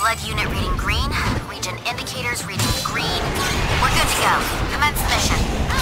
Blood unit reading green. Region indicators reading green. We're good to go. Commence mission.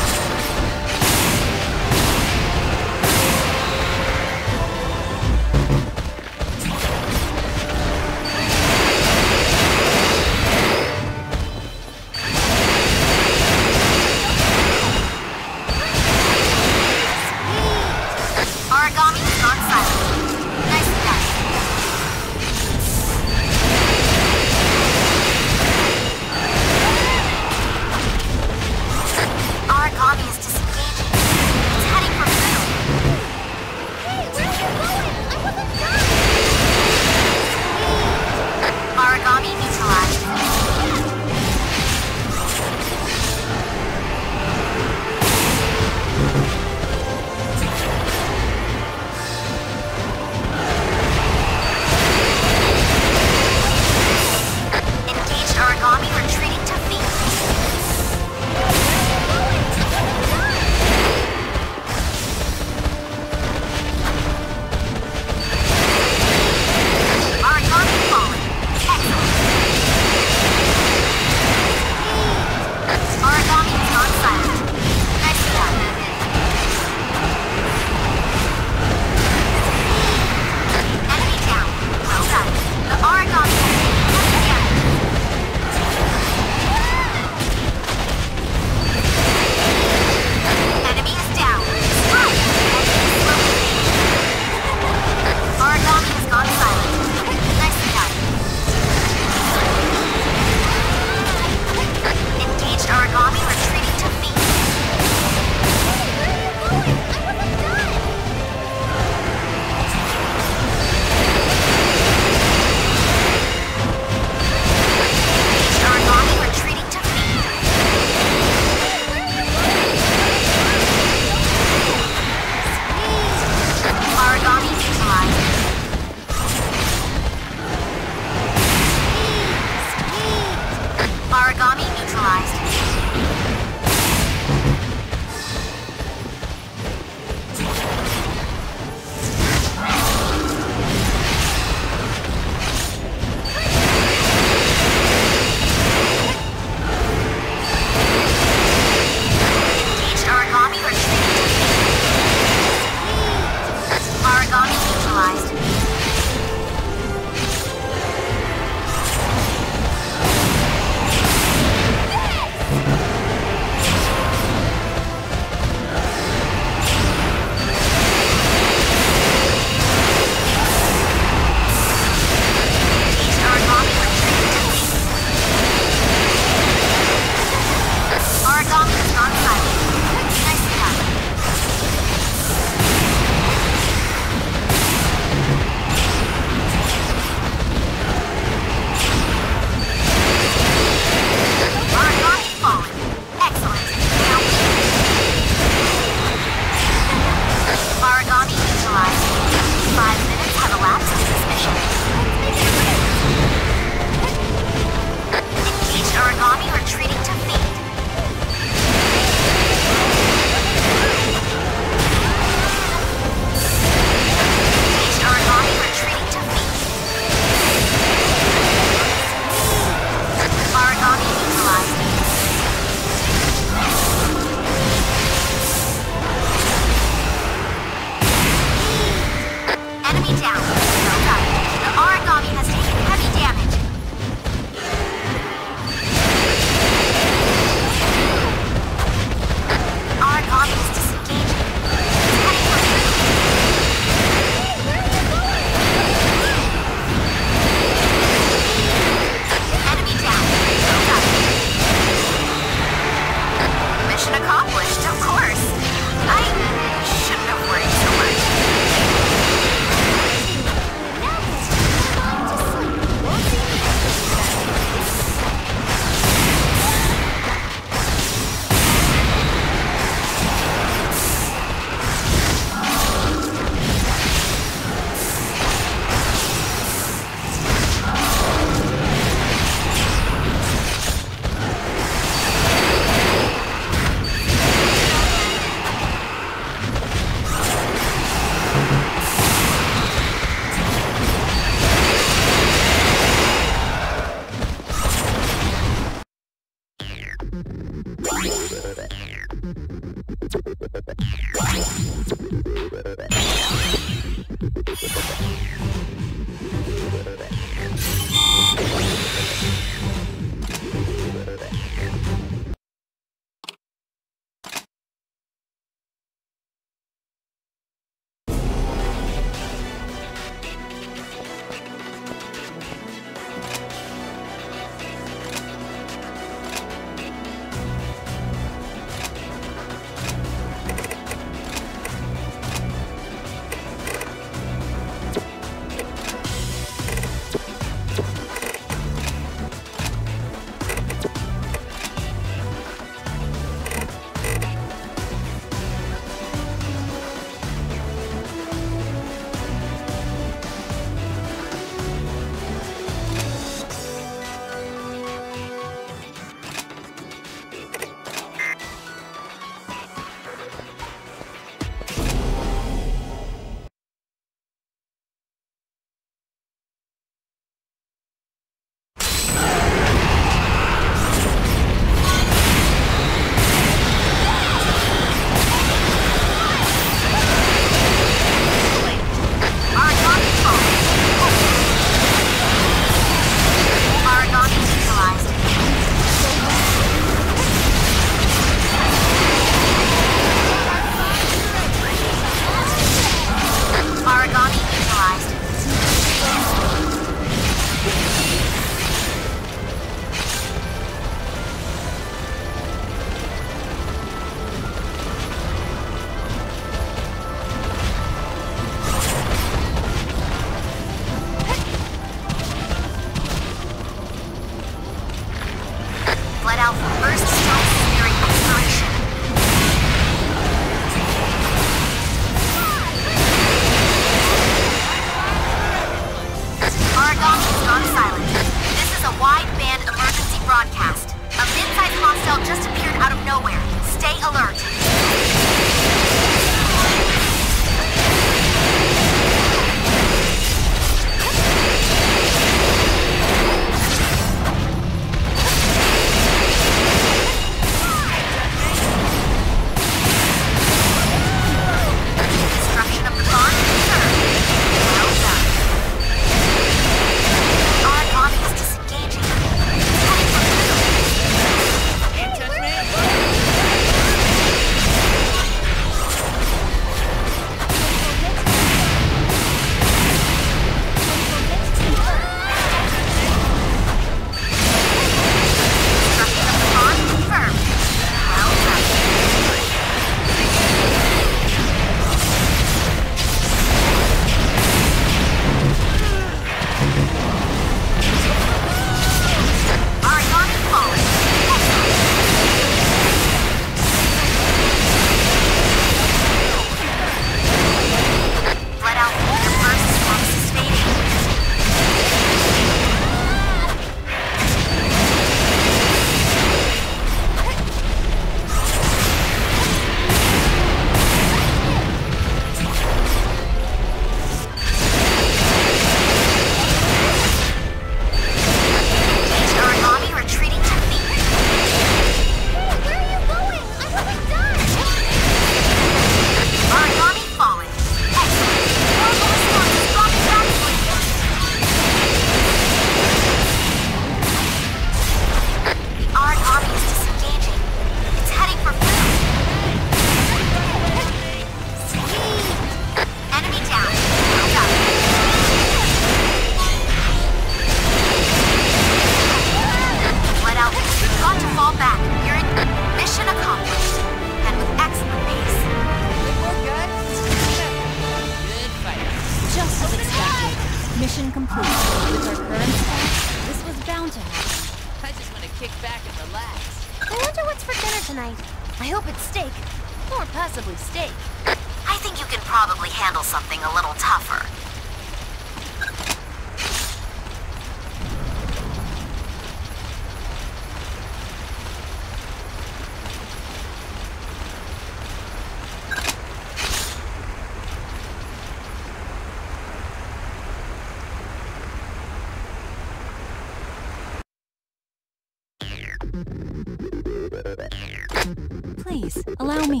Please, allow me.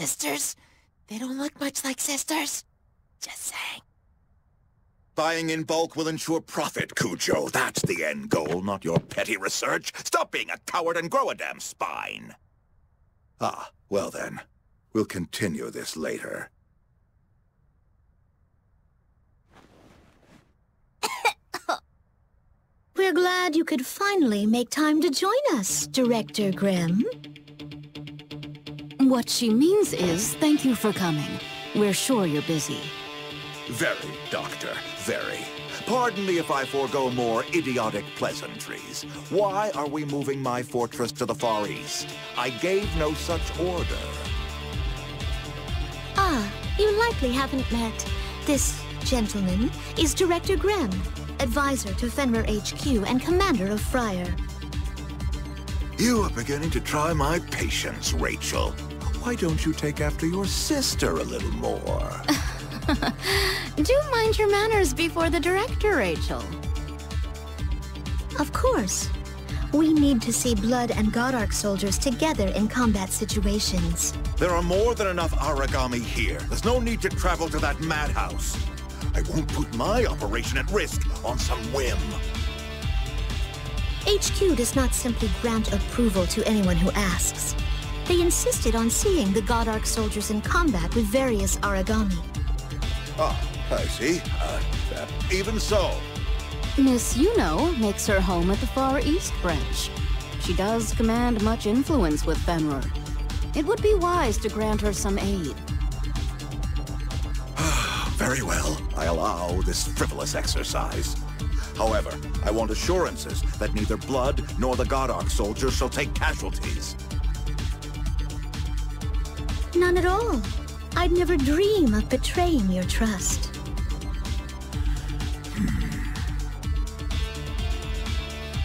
Sisters? They don't look much like sisters. Just saying. Buying in bulk will ensure profit, Kujo. That's the end goal, not your petty research. Stop being a coward and grow a damn spine. Ah, well then. We'll continue this later. We're glad you could finally make time to join us, Director Grimm. What she means is, thank you for coming. We're sure you're busy. Very, Doctor, very. Pardon me if I forego more idiotic pleasantries. Why are we moving my fortress to the Far East? I gave no such order. Ah, you likely haven't met. This gentleman is Director Grimm, advisor to Fenrir HQ and commander of Friar. You are beginning to try my patience, Rachel. Why don't you take after your sister a little more? Do mind your manners before the director, Rachel. Of course. We need to see Blood and God Arc soldiers together in combat situations. There are more than enough Aragami here. There's no need to travel to that madhouse. I won't put my operation at risk on some whim. HQ does not simply grant approval to anyone who asks. They insisted on seeing the God Arc soldiers in combat with various Aragami. Ah, I see. Uh, uh, even so, Miss Yuno makes her home at the Far East branch. She does command much influence with Fenrir. It would be wise to grant her some aid. Very well. I allow this frivolous exercise. However, I want assurances that neither Blood nor the Godark soldiers shall take casualties. None at all. I'd never dream of betraying your trust.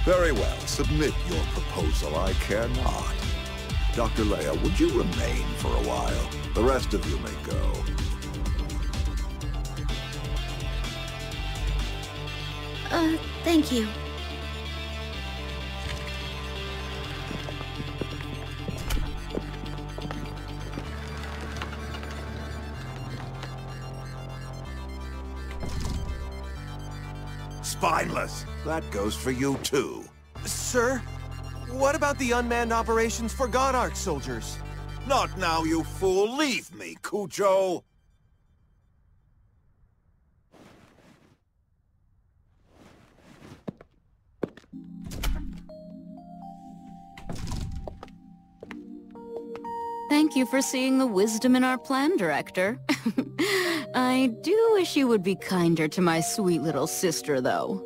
Very well. Submit your proposal. I cannot. Dr. Leia, would you remain for a while? The rest of you may go. Uh, thank you. Spineless. That goes for you, too. Sir, what about the unmanned operations for God Arc soldiers? Not now, you fool. Leave me, Kujo. Thank you for seeing the wisdom in our plan, Director. I do wish you would be kinder to my sweet little sister, though.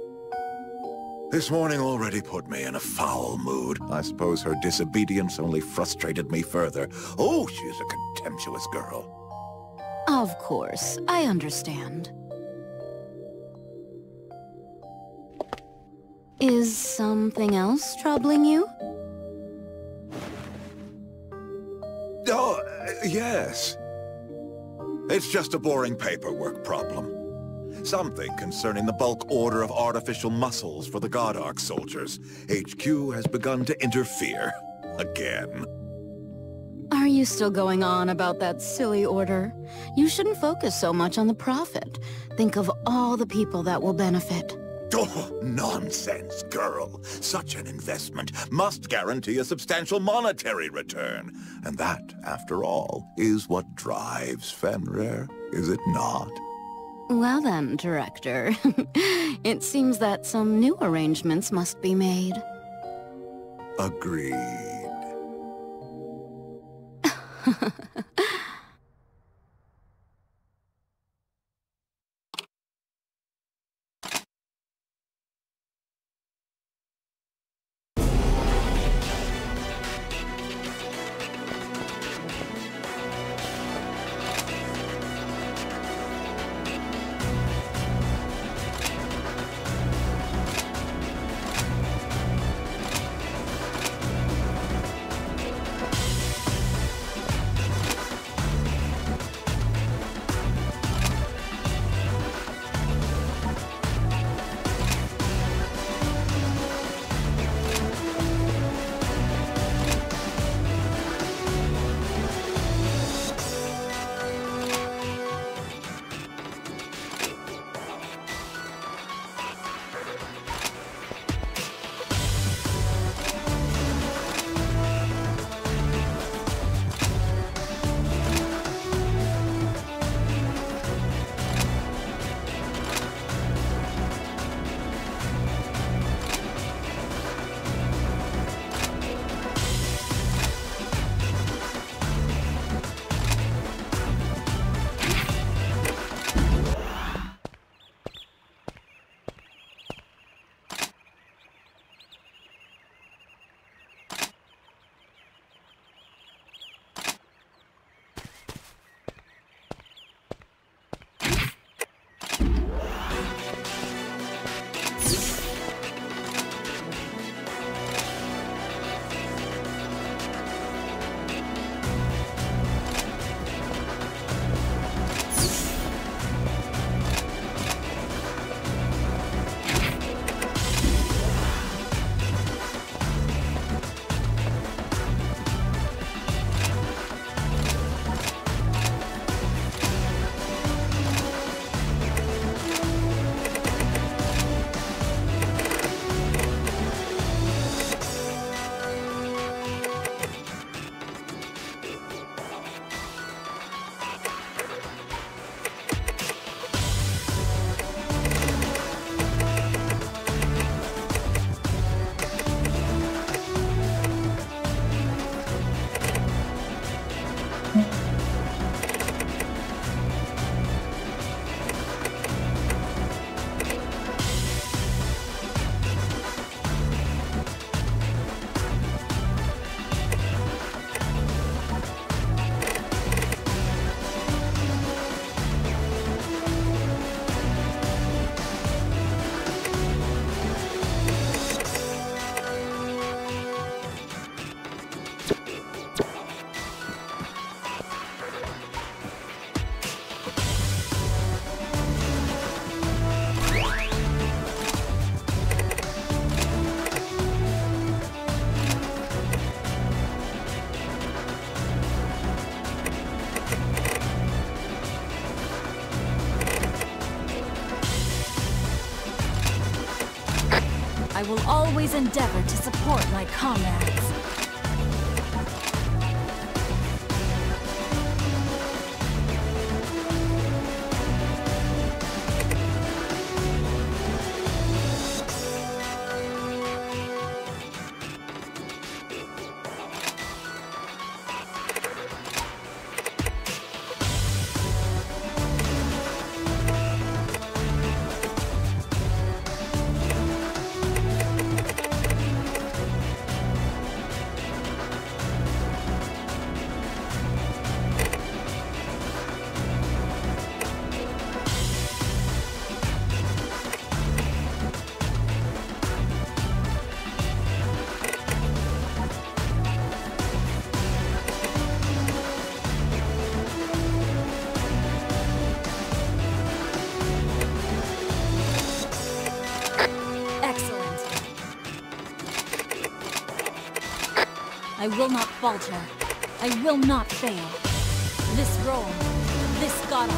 This morning already put me in a foul mood. I suppose her disobedience only frustrated me further. Oh, she's a contemptuous girl. Of course, I understand. Is something else troubling you? Oh, yes. It's just a boring paperwork problem. Something concerning the bulk order of artificial muscles for the God Arc soldiers. HQ has begun to interfere. Again. Are you still going on about that silly order? You shouldn't focus so much on the profit. Think of all the people that will benefit. Oh, nonsense, girl. Such an investment must guarantee a substantial monetary return. And that, after all, is what drives Fenrir, is it not? Well then, Director. it seems that some new arrangements must be made. Agreed. will always endeavor to support my comrades. I will not falter. I will not fail. This role, this god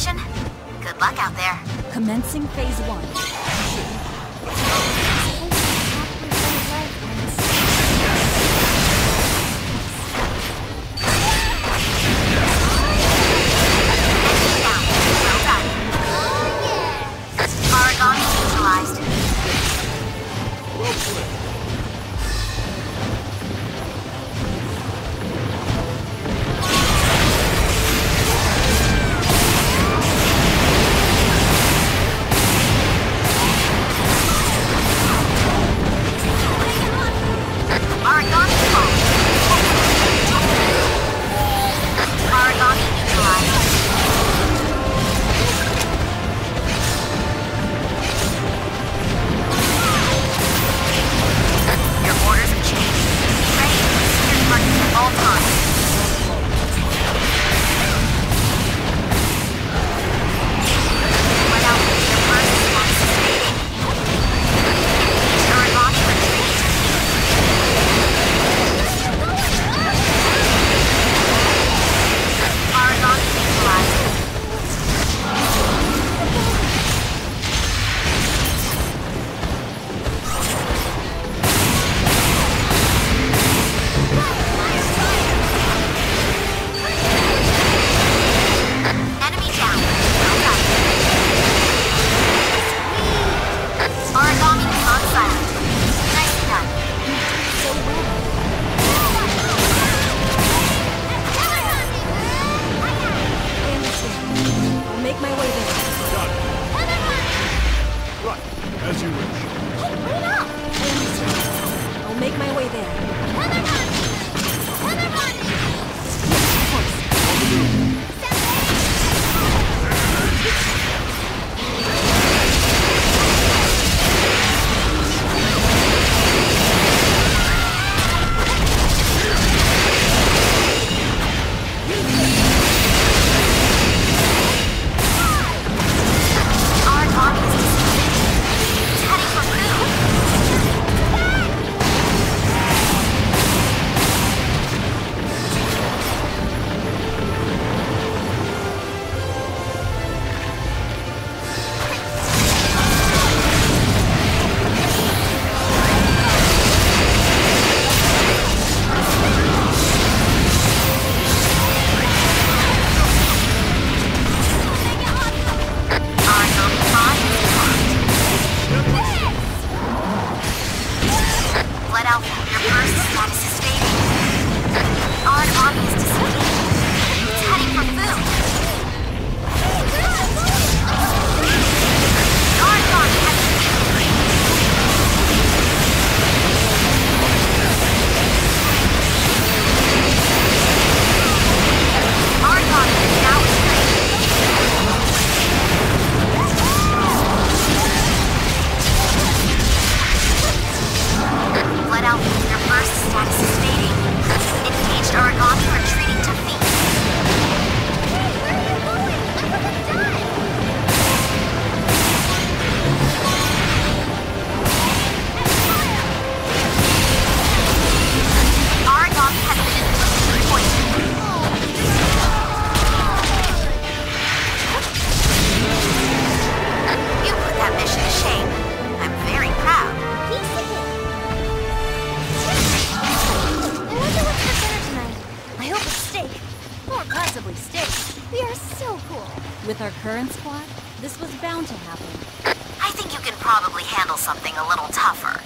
mission? Good luck out there. Commencing phase one. We are so cool. With our current squad, this was bound to happen. I think you can probably handle something a little tougher.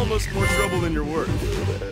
Almost more trouble than you're worth.